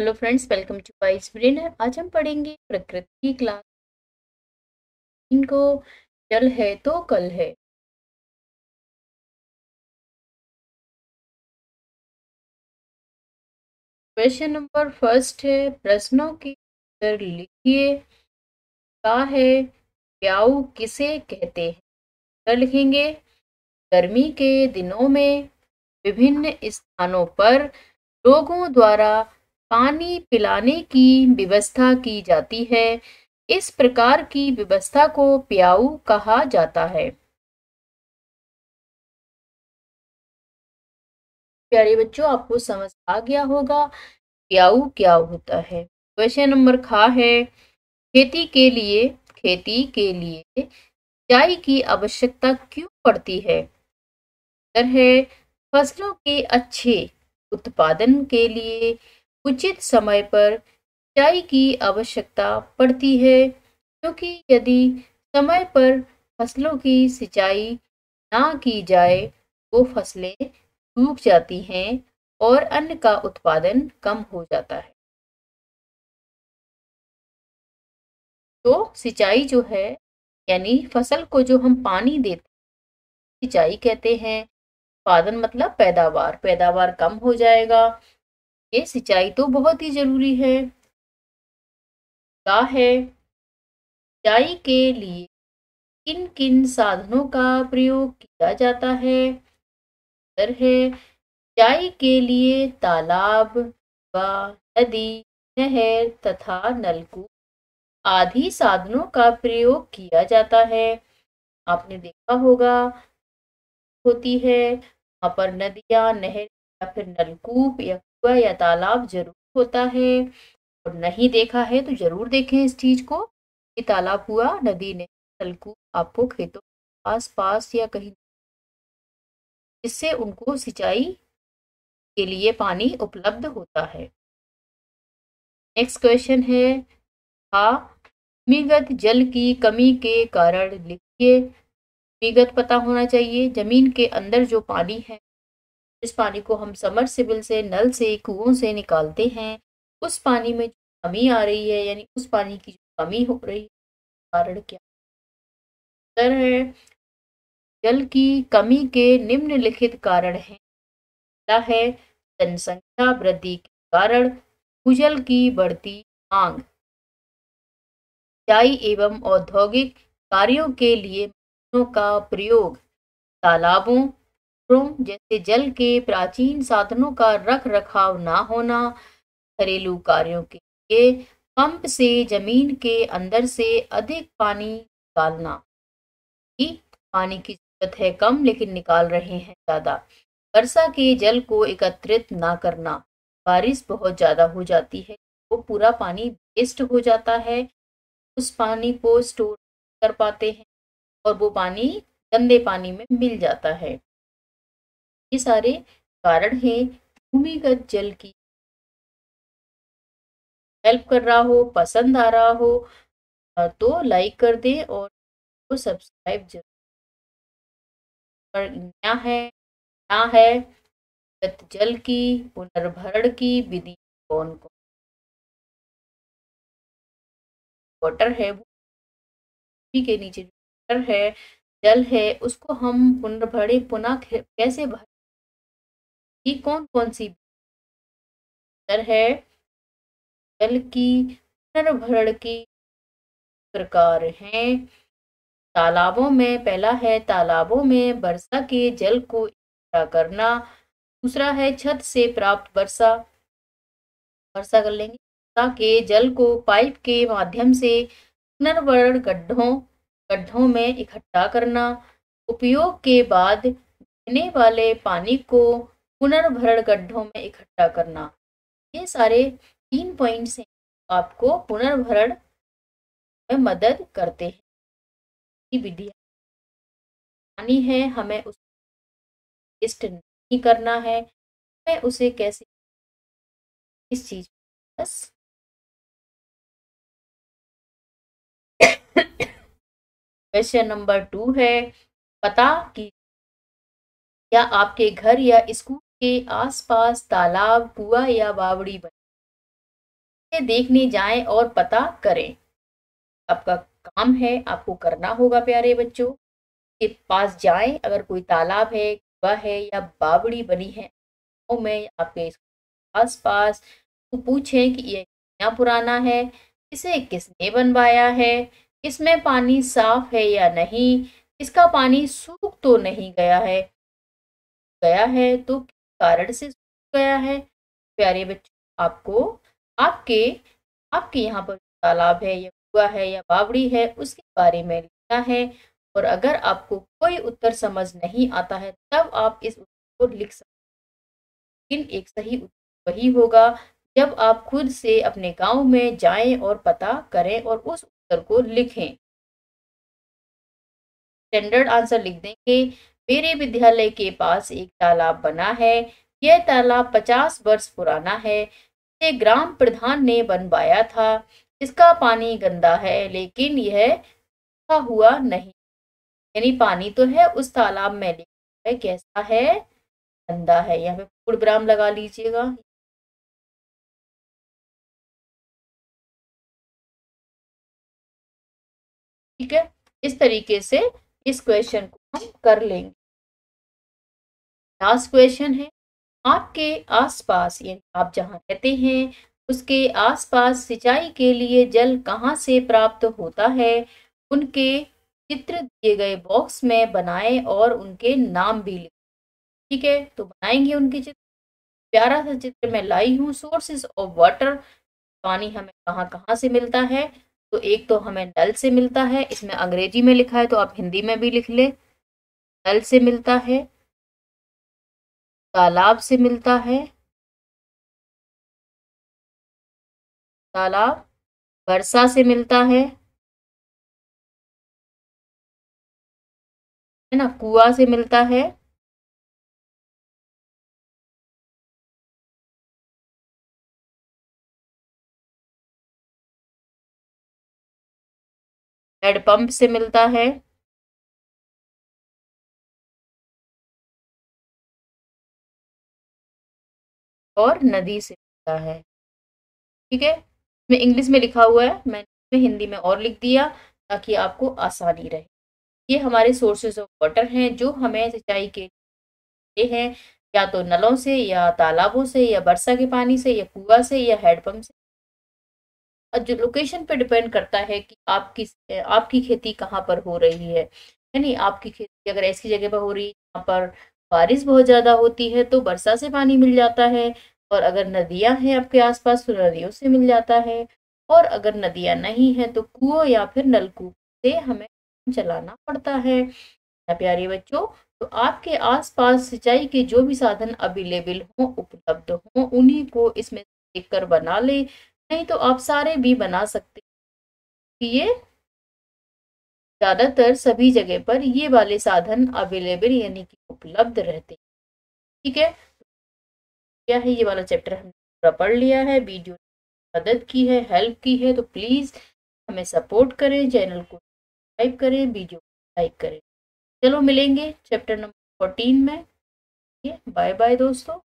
Hello friends welcome to wise brainer आज हम पढ़ेंगे प्रकृति की क्लास इनको जल है तो कल है। क्वेश्चन नंबर फ़र्स्ट है, प्रश्नों के उत्तर लिखिए। का है? प्याऊ किसे कहते हैं? उत्तर लिखेंगे, गर्मी के दिनों में विभिन्न स्थानों पर लोगों द्वारा पानी पिलाने की व्यवस्था की जाती है। इस प्रकार की व्यवस्था को प्याऊ कहा जाता है। प्यारे बच्चों, आपको समझ आ गया होगा प्याऊ क्या होता है। क्वेश्चन नंबर खा है। खेती के लिए, खेती के लिए सिंचाई की आवश्यकता क्यों पड़ती है? है, फ़सलों के अच्छे उत्पादन के लिए उचित समय पर सिंचाई की आवश्यकता पड़ती है, क्योंकि यदि समय पर फ़सलों की सिंचाई ना की जाए तो फ़सलें सूख जाती हैं और अन्न का उत्पादन कम हो जाता है। तो सिंचाई जो है, यानी फ़सल को जो हम पानी देते सिंचाई कहते हैं, उत्पादन मतलब पैदावार पैदावार कम हो जाएगा ये सिंचाई तो बहुत ही ज़रूरी है। क्या है? सिंचाई के लिए किन किन साधनों का प्रयोग किया जाता है? उत्तर है, सिंचाई के लिए तालाब व नदी, नहर तथा नलकूप आदि साधनों का प्रयोग किया जाता है। आपने देखा होगा, होती है, वहाँ पर नदियाँ, नहर या फिर नलकूप या कुआ या तालाब ज़रूर होता है और नहीं देखा है तो ज़रूर देखें इस चीज़ को। कि तालाब हुआ, नदी ने नलकूप आपको खेतों आस पास या कहीं जिससे उनको सिंचाई के लिए पानी उपलब्ध होता है। नेक्स्ट क्वेश्चन है हा भूमिगत जल की कमी के कारण लिखिए। भूमिगत पता होना चाहिए, ज़मीन के अंदर जो पानी है जिस पानी को हम समर सिविल से, नल से, कुओं से निकालते हैं, उस पानी में कमी आ रही है, यानी उस पानी की जो कमी हो रही है कारण क्या उत्तर है, जल की कमी के निम्नलिखित कारण है। पहला है, जनसंख्या वृद्धि के कारण भूजल की बढ़ती मांग। सिंचाई एवं औद्योगिक कार्यों के लिए का प्रयोग, तालाबों जैसे जल के प्राचीन साधनों का रख रखाव ना होना, घरेलू कार्यों के लिए पंप से ज़मीन के अंदर से अधिक पानी निकालना। पानी की ज़रूरत है कम, लेकिन निकाल रहे हैं ज़्यादा। वर्षा के जल को एकत्रित ना करना, बारिश बहुत ज़्यादा हो जाती है, वो पूरा पानी वेस्ट हो जाता है। उस पानी को स्टोर कर पाते हैं और वो पानी गंदे पानी में मिल जाता है। ये सारे कारण हैं। भूमिगत जल की हेल्प कर रहा हो, पसंद आ रहा हो तो लाइक कर दे और तो सब्सक्राइब ज़रूर नया है? क्या है? जल की, पुनर्भरण की विधि कौन कौन वाटर है के नीचे वाटर है, जल है, उसको हम पुनर्भरे, पुनः कैसे भर ये कौन कौन सी है? जल की पुनर्भरण की प्रकार हैं। तालाबों में पहला है, तालाबों में वर्षा के जल को इकट्ठा करना। दूसरा है, छत से प्राप्त वर्षा। वर्षा कर लेंगे। के जल को पाइप के माध्यम से पुनर्वरण गड्ढों गड्ढों में इकट्ठा करना। उपयोग के बाद बहने वाले पानी को पुनर्भरण गड्ढों में इकट्ठा करना। ये सारे तीन पॉइंट्स हैं, आपको पुनर्भरण में मदद करते हैं। विधियाँ पानी है। हमें उस वेस्ट नहीं करना है, हमें उसे कैसे इस चीज़ बस क्वेश्चन नंबर टू है, पता कि क्या आपके घर या स्कूल के आसपास तालाब, कुआ या बावड़ी बने देखने जाएँ और पता करें। आपका काम है, आपको करना होगा, प्यारे बच्चों। के पास जाएँ, अगर कोई तालाब है, कुआ है या बावड़ी बनी है में आपके आस पास तो पूछें कि ये कितना पुराना है, इसे किसने बनवाया है, इसमें पानी साफ़ है या नहीं, इसका पानी सूख तो नहीं गया है गया है तो कारण से गया है। प्यारे बच्चों, आपको, आपके आपके यहाँ पर तालाब है, या कुआ है, या बावड़ी है, उसके बारे में लिखना है। और अगर आपको कोई उत्तर समझ नहीं आता है, तब आप इस उत्तर को लिख सकते लेकिन एक सही उत्तर वही होगा, जब आप खुद से अपने गाँव में जाएँ और पता करें और उस उत्तर को लिखें। स्टैंडर्ड आंसर लिख देंगे। मेरे विद्यालय के पास एक तालाब बना है। यह तालाब पचास वर्ष पुराना है। इसे ग्राम प्रधान ने बनवाया था। इसका पानी गंदा है, लेकिन यह हुआ नहीं। यानी पानी तो है, उस तालाब में है कैसा है? गंदा है। यहाँ पे फ़ूड ब्राम लगा लीजिएगा। ठीक है। इस तरीके से इस क्वेश्चन को हम कर लेंगे। लास्ट क्वेश्चन है। आपके आसपास, यानी आप जहाँ रहते हैं, उसके आसपास सिंचाई के लिए जल कहाँ से प्राप्त होता है? उनके चित्र दिए गए बॉक्स में बनाएँ और उनके नाम भी लिखें। ठीक है तो बनाएँगे उनके चित्र। प्यारा सा चित्र मैं लाई हूँ। सोर्सेज ऑफ़ वाटर पानी हमें कहाँ कहाँ से मिलता है? तो एक तो हमें नल से मिलता है। इसमें अंग्रेज़ी में लिखा है तो आप हिंदी में भी लिख ले। नल से मिलता है। तालाब से मिलता है। तालाब वर्षा से मिलता है। है ना? कुआ से मिलता है। हेडपंप से मिलता है। और नदी से मिलता है। ठीक है? इसमें इंग्लिश में लिखा हुआ है, मैंने हिंदी में और लिख दिया ताकि आपको आसानी रहे। ये हमारे सोर्सेज ऑफ़ वाटर हैं जो हमें सिंचाई के लिए हैं, या तो नलों से, या तालाबों से, या वर्षा के पानी से, या कुआ से, या हैंडपम्प से। और जो लोकेशन पे डिपेंड करता है कि आपकी आपकी खेती कहाँ पर हो रही है। यानी आपकी खेती अगर ऐसी जगह पर हो रही है जहाँ पर बारिश बहुत ज़्यादा होती है तो वर्षा से पानी मिल जाता है और अगर नदियाँ हैं आपके आसपास तो नदियों से मिल जाता है और अगर नदियाँ नहीं हैं तो कुओं या फिर नलकूप से हमें चलाना पड़ता है। प्यारे बच्चों तो आपके आसपास सिंचाई के जो भी साधन अवेलेबल हों, उपलब्ध हों, उन्हीं को इसमें देखकर बना ले, नहीं तो आप सारे भी बना सकते ये ज़्यादातर सभी जगह पर ये वाले साधन अवेलेबल यानी कि उपलब्ध रहते हैं। ठीक है? क्या है ये वाला चैप्टर हमने पूरा पढ़ लिया है वीडियो मदद की है हेल्प की है तो प्लीज़ हमें सपोर्ट करें चैनल को सब्सक्राइब करें वीडियो को लाइक करें। चलो मिलेंगे चैप्टर नंबर फोर्टीन में। बाय बाय दोस्तों।